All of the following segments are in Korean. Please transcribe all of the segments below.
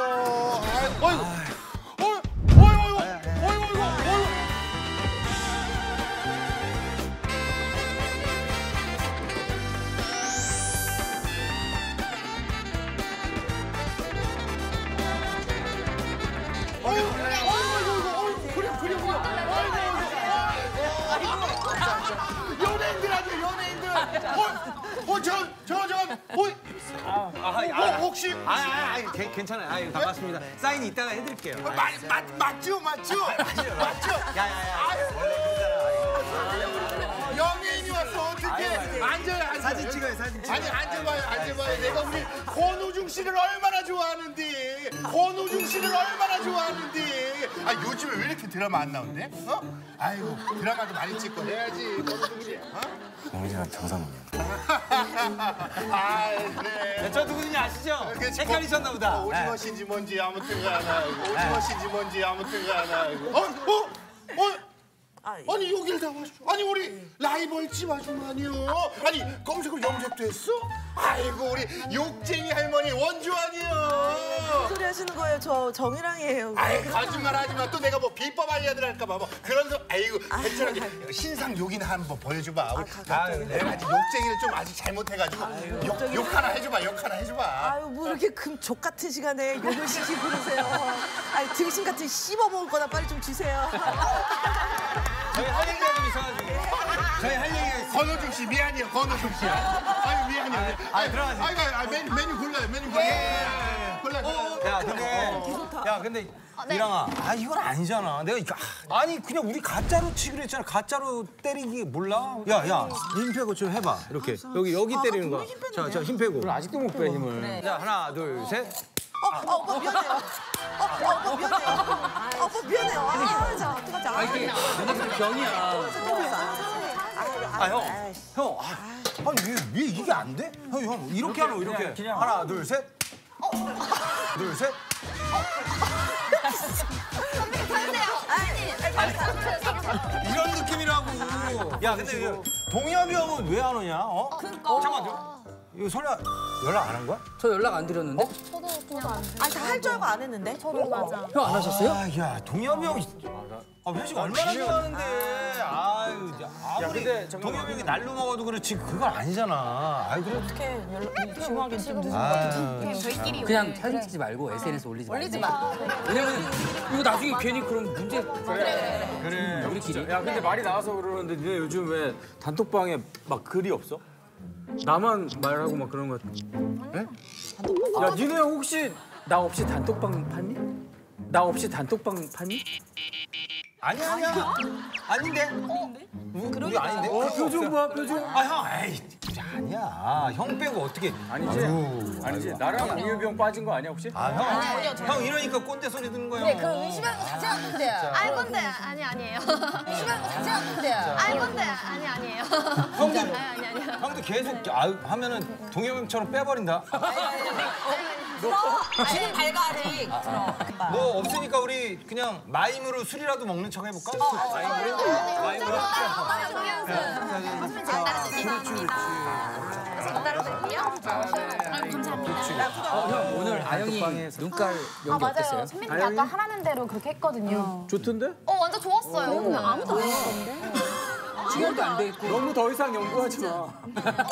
아이고, 어이구, 어이구, 어이구, 어이구, 어이구, 어이구. 어이구, 어이구, 어이구, 어이구, 그래, 그래, 그래. 아이고, 아이고. 연예인들 아니야, 연예인들. 어, 어, 저, 저, 저, 어, 아, 아, 어, 혹시 아, 아, 아, 괜- 괜찮아요. 아, 반갑습니다. 사인 이따가 해드릴게요. 어, 맞, 맞, 맞죠, 맞죠, 맞죠. 야 야야. 연예인이 왔어 어떻게 앉아요. 사진 찍어요, 사진 찍어요. 아니 앉아봐요, 앉아봐요. 내가 우리 권오중 씨를 얼마나 좋아하는데, 권오중 씨를 얼마나 좋아하는데. 아 요즘에 왜 이렇게 드라마 안 나온대? 어? 아이고 드라마도 많이 찍고 해야지 권오중 씨. 어? 공이랑 정상훈이요. 아 그래. 저 누구인지 아시죠? 그치, 헷갈리셨나 보다. 어, 오징어 씨인지 뭔지 아무튼 가나 오징어 씨인지 뭔지 아무튼 가나 어? 어? 어? 아니 여길 다 왔어 아니 우리 라이벌집 아주머니요 아니 검색을 염색도 했어? 아이고 우리 욕쟁이 할머니 원주 아니요 소리 하시는 거예요? 저 정이랑이에요. 아이 거짓말 하지 마. 또 내가 뭐 비법 알려들 할까 봐. 뭐 그런 소 아이고 괜찮아. 신상 욕이나 한번 보여줘봐. 우리 아, 내가 아직 욕쟁이를 좀 아직 잘못해가지고 욕, 욕 하나 해줘봐. 욕 하나 해줘봐. 아유 뭐 이렇게 금족 같은 시간에 욕을 시키고 그러세요. 아니 등신 같은 씹어 먹을 거나 빨리 좀 주세요. 저희 할 얘기가 좀 있어가지고. 저희 할 얘기가 있어요. 권호중 씨 미안해요. 권호중 씨. 아유 미안해요. 아, 들어가세요. 아이고 아이고, 메뉴 메뉴 골라요. 메뉴 골라요. 골라 골라. 야, 근데. 야, 근데. 이랑아, 아 이건 아니잖아. 내가 이거 아, 아니 그냥 우리 가짜로 치기로 했잖아. 가짜로 때리기 몰라? 야, 야, 힘 빼고 좀 해봐. 이렇게 여기 여기 때리는 거. 자, 자, 힘 빼고. 아직도 못 빼 힘을. 자, 하나, 둘, 셋. 어, 어, 오빠 미안해요. 어, 어, 오빠 미안해요. 아, 이게 너는 병이야. 아, 형, 형, 아, 아니 왜, 왜 이게 안 돼? 형, 형 이렇게 하노 이렇게. 하나, 둘, 셋. 둘, 셋. 이런 느낌이라고. 야, 근데 동엽이 형은 왜 안 오냐? 어? 어, 잠깐만. 이거 설마 연락 안 한 거야? 저 연락 안 드렸는데? 아니 다할줄 알고 안 했는데? 형안 하셨어요? 아, 야, 동엽이 형. 아, 회식 얼마나 좋아하는데. 아유, 야, 아무리 동엽이 형이 날로 먹어도 그렇지 그건 아니잖아. 아이, 그래. 어떻게 연락 심하게 좀 늦은 아유, 그냥 사진 찍지 말고 SNS 올리지 말고. 올리지 마. 왜냐면 이거 나중에 괜히 그런 문제. 그래. 우리끼리. 야 근데 말이 나와서 그러는데 니네 요즘 왜 단톡방에 막 글이 없어? 나만 말하고 막 그런 거 같아. 야 니네 혹시 나 없이 단톡방 팠니? 나 없이 단톡방 팠니? 아니야, 아니야. 아닌데? 우리, 우리 아닌데? 어 표정 봐 표정. 아, 형, 에이, 아니야. 형 빼고 어떻게. 아니지? 아니지? 나랑 공유비 형 빠진 거 아니야 혹시? 아, 형. 형 이러니까 꼰대 소리 듣는 거예요. 그 의심하는 거 자체가 꼰대야. 알 건데 아니 아니에요. 의심하는 거 자체가 꼰대야. 알 건데 아니 아니에요. 형도, 아니 아니 아니요. 형도 계속 아, 하면은 동엽 형처럼 빼버린다. 지금 밝아 아직. 뭐 없으니까 우리 그냥 마임으로 술이라도 먹는 척 해볼까? 마임으로? 마임으로? 형 오늘 아영이 눈깔 아 연기 어땠어요? 맞아요. 선배님이 아까 하라는 대로 그렇게 했거든요. 좋던데? 어 완전 좋았어요. 근데 아무도 안 했던데. 지금도 안 돼 있고. 너무 더 이상 연구하지 마. 어,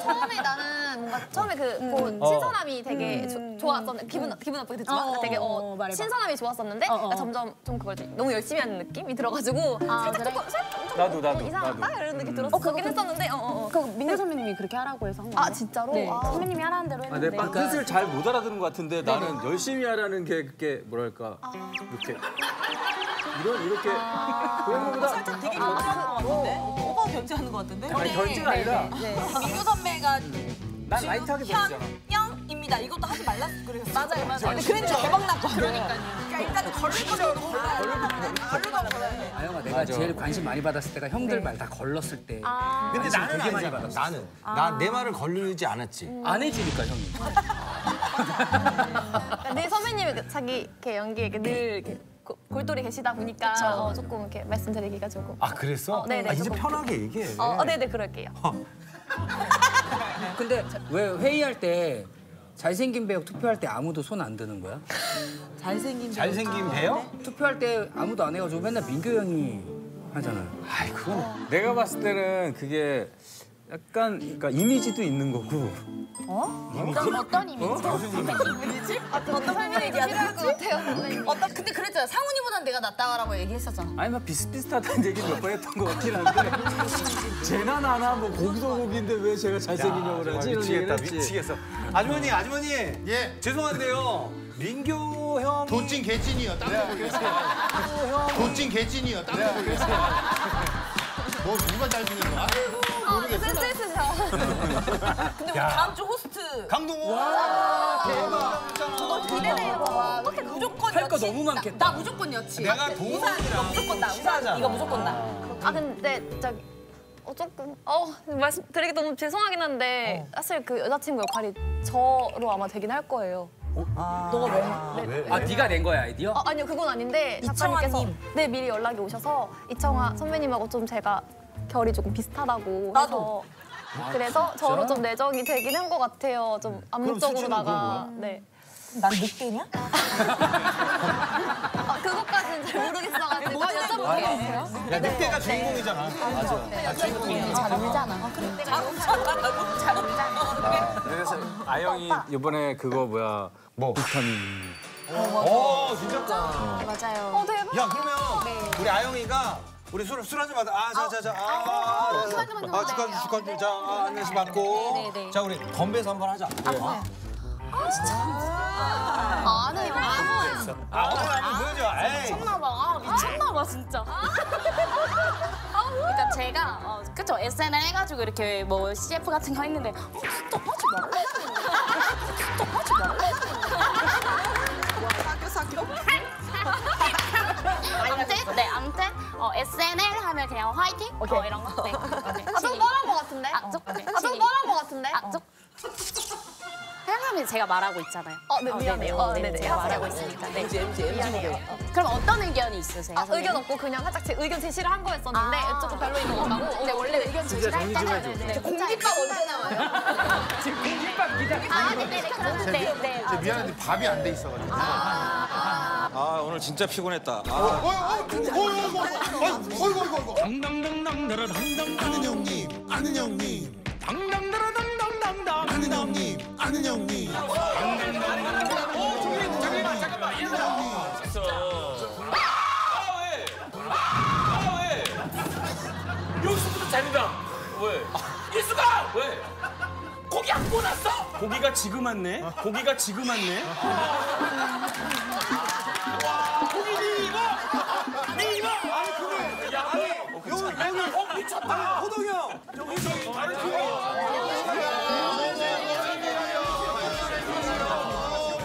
처음에 나는 뭔가 처음에 그, 그 신선함이 되게 조- 좋았었는데 기분 기분 나쁘게 듣지만 되게 어, 신선함이 좋았었는데 그러니까 점점 좀 그걸 좀 너무 열심히 하는 느낌이 들어가지고 살짝 조금 살짝 조금 나도, 나도, 어, 이상하다 나도. 이런 느낌 들었었긴 했었는데 어, 어, 어. 그 민규 선배님이 그렇게 하라고 해서 한 거예요. 아 진짜로? 네, 아. 선배님이 하라는 대로 아, 했는데. 내 뜻을 잘 못 알아듣는 것 같은데 나는 열심히 하라는 게 그게 뭐랄까 이렇게 이런 이렇게 그런 거보다 되게 견제하는 거 같은데? 견제하는 거 같은데? 아니 결제가 아니라 민규 선배가 난 라이트하게 보이잖아. 현영입니다. 이것도 하지 말라 그랬어. 맞아요, 맞아요. 근데 그랬는데 대박 났거든. 그러니까요. 그러니까 일단 걸릴 걸르면 걸어야 돼. 아영아 내가 제일 관심 많이 받았을 때가 형들 말 다 걸렀을 때. 근데 관심 나는 되게 많이. 받았어. 나는. 나 내 말을 걸르지 않았지. 안 해주니까 형이. 그러니까 늘 선배님이 그 자기 이렇게 연기에 이렇게 늘 이렇게 고- 골똘히 계시다 보니까 어, 조금 이렇게 말씀드리기가 조금. 아, 그랬어? 어, 네네, 아, 이제 조금. 편하게 얘기해. 어, 어, 네네 그럴게요. 근데 왜 회의할 때 잘생긴 배우 투표할 때 아무도 손 안 드는 거야? 잘생긴 잘생긴 배요? 투표할 때 아무도 안 해가지고 맨날 민규 형이 하잖아요. 아이 그건 내가 봤을 때는 그게 약간 그러니까 이미지도 있는 거고 어떤 어떤 이미지? 이미지? 어떤 설명이 필요할 것 같아요. 어떤 근데 그랬잖아. 상훈이보단 내가 낫다라고 얘기했었잖아. 아니 막 비슷비슷하다는 얘기 몇 번 했던 것 같긴 한데 쟤나 나나 뭐 곡도 곡인데 왜 제가 잘생기냐고 그러지 미치겠다 미치겠어. 아주머니 아주머니. 예. 죄송한데요. 민규 형. 도찐 개찐이요. 딴거 보겠어요. 도찐 개찐이요. 딴거 보겠어요. 뭐 누가 잘생긴 거야? 어, 센스 있으셔. 근데 우리 다음 주 호스트 강동원. 어, 기대돼요. 어떻게 무조건 할거 여친. 너무 많겠다. 나, 나 무조건 여친 내가 이거 무조건 나 우산. 이거 무조건 나아 근데 저기 어 조금 어 말씀드리기 너무 죄송하긴 한데 사실 그 여자친구 역할이 저로 아마 되긴 할 거예요. 너가 왜? 아 네가 낸 거야 아이디어? 어, 아니요 그건 아닌데 작가님께서. 네 미리 연락이 오셔서 이청아 선배님하고 좀 제가 결이 조금 비슷하다고 나도. 해서 그래서 저로 좀 내정이 되긴 한 것 같아요. 좀 암묵적으로다가 네. 난 늑대냐? 아 그것까지는 잘 모르겠어가지고 여쭤볼게요. 야 늑대가 주인공이잖아. 잘 울잖아. 잘 울잖아 그래서 아영이 이번에 그거 뭐야 뭐? 비타민 어 진짜. 맞아요. 어 대박. 야 그러면 우리 아영이가 우리 술 술 한잔 받아. 아 자 자 자. 아, 아, 축하 축하 자 아, 한 잔씩 받고. 자 우리 건배사 한번 하자. 어? 안 해요. 아 오늘 한번 보여줘. 에이. 미쳤나봐. 아, 미쳤나봐 진짜. 그러니까 제가 어, 그쵸 SNL 해가지고 이렇게 뭐 CF 같은 거 했는데 어, 진짜 하지 말래 진짜 어, SNL 하면 그냥 화이팅 어, 이런 거 네. 아, 좀 뻔한 것 같은데? 아, 좀, 아, 좀 뻔한 것 같은데? 아, 좀 사용하면 제가 말하고 있잖아요. 어, 네, 미안해요. 어, 네 네. 제가 말하고. 있으니까. 네. MG MG MG 모델. 그럼 어떤 의견이 있으세요? 아? 의견 없고 그냥 살짝 제 의견 제시를 한 거였었는데 아. 조금 별로인 것 같다고. 근데 원래 의견 제시를 할 때는. 네, 공깃밥 언제 나와요? 공깃밥 기다. 아, 네, 네, 네, 네, 네. 저 미안한데 밥이 안 돼 있어가지고. 아 오늘 진짜 피곤했다. 아, 당당당당당당 아는 형님, 아는 형님, 당당당당당당당 아는 형님, 아는 형님, 잠깐만 잠깐만 아는 형님. 요수부터 잔이다 왜? 이수가 왜? 고기 안 보났어? 고기가 지금 왔네 고기가 지금 왔네 이거 니 이거 아니 그래 야 아니 여기 여기 어 미쳤다 호동이 형 저기 저기 다른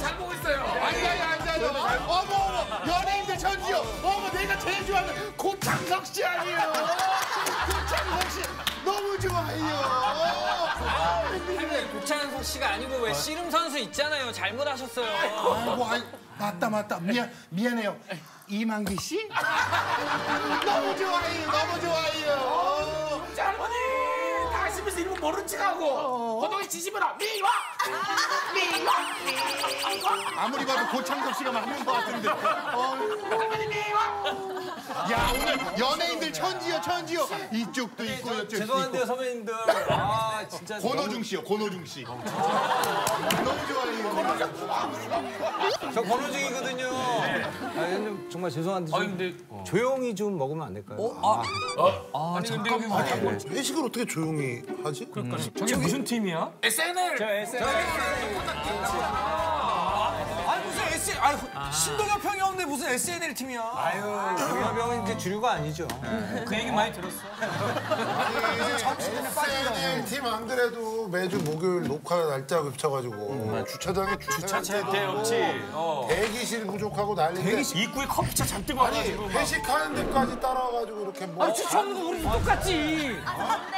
잘 보고 있어요 아니, 아니, 아니, 아니. 어머, 어머, 연예인들 전지요. 어머, 내가 제일 좋아하는 고창석 씨 아니에요. 고창석 씨 너무 좋아해요. 고창석 씨가 아니고 왜 씨름 선수 있잖아요. 잘못하셨어요. 아이고, 아이, 맞다, 맞다. 미안, 미안해요. 이만기 씨? 너무 좋아해요, 너무 좋아해요. 다시면서 이러면 모른 척하고 호동이 지지마라 미워 미워 아무리 봐도 고창석 씨가 맞는 것 같은데. 어. 야, 오늘 연예인들 천지요, 천지요. 이쪽도 있고, 이쪽도 죄송한데요 있고. 선배님들. 아 진짜. 권호중 씨요, 권호중 씨. 너무 좋아해요. 저 권호중이거든요. 아, 형님 정말 죄송한데 좀 아니, 근데- 조용히 좀 먹으면 안 될까요? 아, 아니 근데 여기 회식을 어떻게 조용히 하지? 저게 무슨 팀이야? SNL 저 SNL 아니 무슨 S 아니 신동엽 형이 없네 무슨 SNL 팀이야. 아유 동엽 형은 이제 주류가 아니죠. 그 얘기 많이 들었어 SNL 팀안 그래도 매주 목요일 녹화 날짜 붙여가지고 주차장에 주차장 대 없지 어. 대기실 부족하고 난리인데 입구에 커피차 잔뜩 아니 와가지고 막. 회식하는 데까지 따라와가지고 이렇게 뭐 추천하는 거 우리도 똑같지.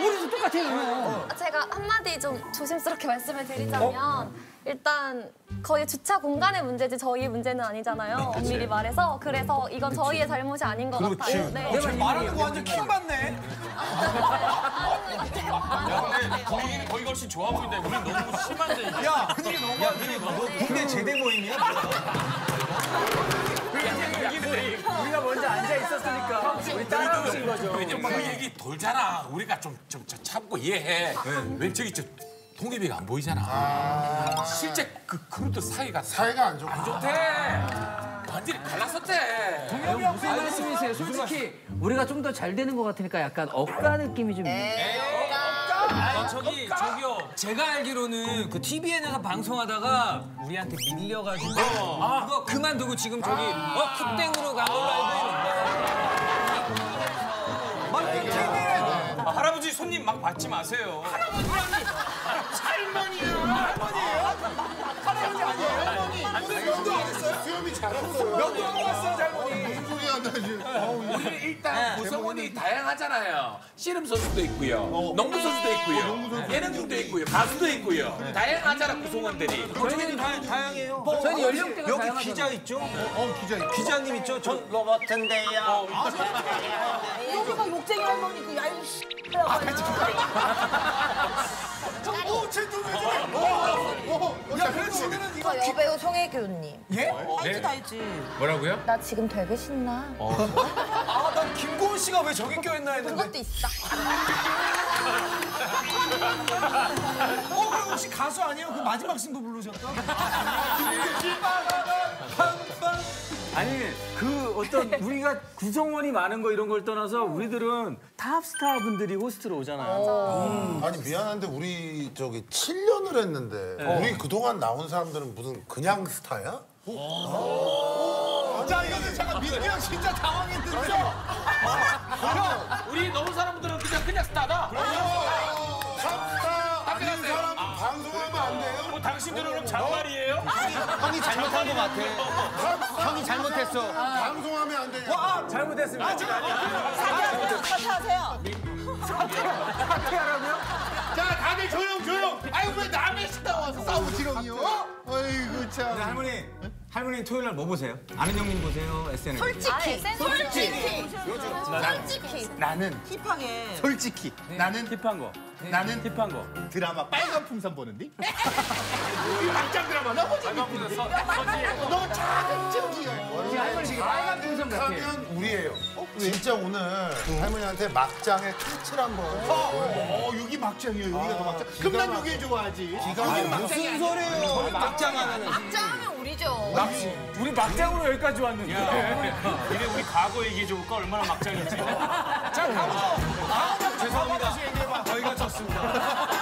우리도 똑같아요. 아, 제가 한마디 좀 조심스럽게 말씀을 드리자면 일단 거의 주차 공간의 문제지 저희의 문제는 아니잖아요. 엄밀히 말해서 그래서 이건 저희의 잘못이 아닌 것 같아요. 네. 어, 지금 말하는 거 완전 킹 받네. 분위기는 거기가 훨씬 좋아 보인다. 우리 너무 심한데 이게. 야, 야, 너 군대 제대 모임이야? 우리가 먼저 앉아 있었으니까 우리 따라오신 거죠. 왜냐면 그 얘기 돌잖아. 우리가 좀, 좀, 좀 참고 이해해. 왜 저기 저 동립이가 안 보이잖아. 실제 그 그룹도 사이가 사이가 안 좋고. 안 좋대. 완전히 갈랐었대. 형 무슨 말씀이세요? 솔직히 우리가 좀 더 잘 되는 것 같으니까 약간 억가 느낌이 좀 있네. 아, 저기 저기요. 제가 알기로는 그 TVN에서 방송하다가 우리한테 밀려가지고 아, 그거 그만두고 지금 저기 어 쿡땡으로 간 걸로 알고 있는데. 아, 할아버지 손님 막 받지 마세요. 수염이 자랐어요. 면도하고 왔어요, 잘못이. 무슨 소리야, 나 지금. 어우, 우리는 일단 구성원이 다양하잖아요. 씨름 선수도 있고요. 농구 선수도 있고요. 예능중도 있고요. 가수도 있고요. 다양하잖아 구성원들이. 저희는 다, 다양해요. 저희는 연령대가 여기. 기자 있죠? 어, 기자 기자님 있죠? 전 로버트인데요. 여기 막 욕쟁이 할머니 그 야이 씨. 어, 어, 야, 그렇지. 저 여배우 송혜교님. 예? 했지 다 했지. 뭐라고요? 나 지금 되게 신나. 아, 난 김고은 씨가 왜 저기 껴있나 했는데. 그것도 있어. 어, 그럼 혹시 가수 아니에요? 그 마지막 승부 부르셨다? 아니 그 어떤 우리가 구성원이 많은 거 이런 걸 떠나서 우리들은 탑스타 분들이 호스트로 오잖아요. 아니 미안한데 우리 저기 7년을 했는데 우리 그동안 나온 사람들은 무슨 그냥 스타야? 자, 이거는 잠깐 민규 형 진짜 당황했는데. 뭐 당신들은 그럼 장말이에요? 형이 잘못한 것 같아. 형이 잘못했어. 방송하면 안 돼요. 아, 잘못했습니다. 사퇴하세요. 자, 다들 조용, 조용. 아유, 왜 남의 식당 와서 싸우고 지렁이요? 어이구, 참. 할머니, 할머니 토요일 날 뭐 보세요? 아는 형님 보세요? SNL. 솔직히. 솔직히. 솔직히. 나는 힙하게. 솔직히 나는 힙한 거. 나는 힙한 거. 드라마 빨간 풍선 보는디? 막장 드라마 너무 재밌는데? 너무 자극적이야. 할머니 지금 빨간 풍선 같아. 하면 우리예요. 진짜 오늘 할머니한테 막장에 캐치를 한번. 막장이에요. 여기가 더 막장. 그럼 난 여기 좋아하지. 아니, 무슨 소리예요? 막장 하면은. 막장하면 우리죠. 우리 막장으로 여기까지 왔는데. 이게 우리 과거 얘기해 줘볼까 얼마나 막장인지. 죄송합니다. 저희가 졌습니다. 아, 오늘